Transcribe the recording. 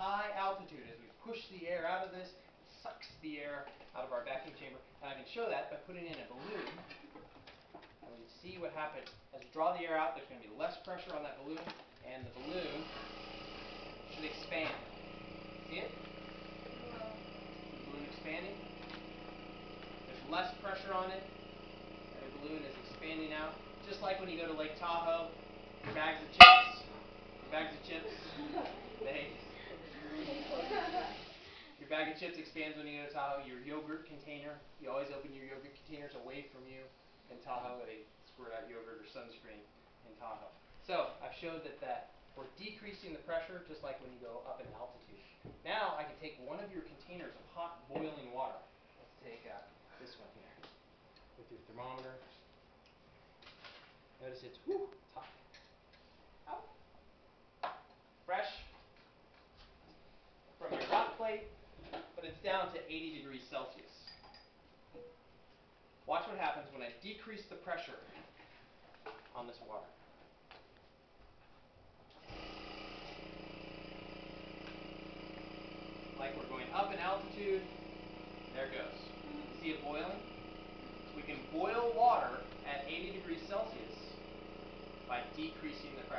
high altitude. As we push the air out of this, it sucks the air out of our vacuum chamber. And I can show that by putting in a balloon. And we can see what happens. As we draw the air out, there's gonna be less pressure on that balloon, and the balloon should expand. See it? The balloon expanding. There's less pressure on it, and the balloon is expanding out. Just like when you go to Lake Tahoe, bags of chips, bags of chips, they Your bag of chips expands when you go to Tahoe. Your yogurt container, you always open your yogurt containers away from you in Tahoe. They squirt out yogurt or Sunscreen in Tahoe. So, I've showed that that we're decreasing the pressure just like when you go up in altitude. Now I can take one of your containers of hot boiling water. Let's take uh this one here. With your thermometer. Notice it's, it's hot. Ow. Fresh from your hot plate, but it's down to eighty degrees Celsius. Watch what happens when I decrease the pressure on this water. Like we're going up in altitude, there it goes. See it boiling? So we can boil water at eighty degrees Celsius by decreasing the.